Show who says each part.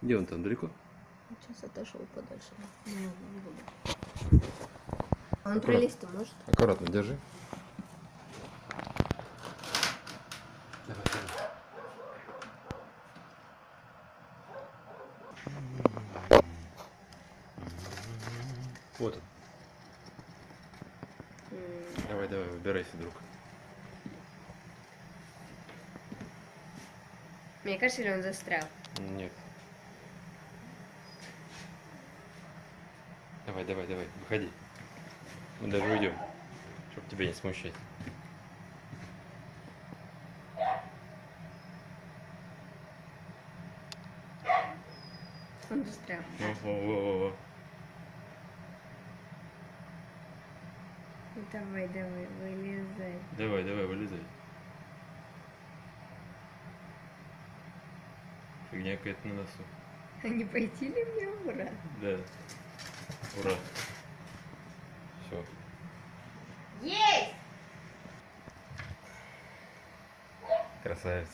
Speaker 1: Где он там, далеко?
Speaker 2: Сейчас отошел подальше. Не буду. А он пролезть-то может?
Speaker 1: Аккуратно держи. Вот он. Давай, давай, выбирайся, друг.
Speaker 2: Мне кажется, или он застрял?
Speaker 1: Нет. Давай, давай, давай, выходи. Мы даже уйдем, чтобы тебя не смущать.
Speaker 2: Он застрял. Давай, давай, вылезай.
Speaker 1: Давай, давай, вылезай. Фигня какая-то на носу.
Speaker 2: А не пойти ли мне ура?
Speaker 1: Да. Ура. Все.
Speaker 2: Есть!
Speaker 1: Красавец.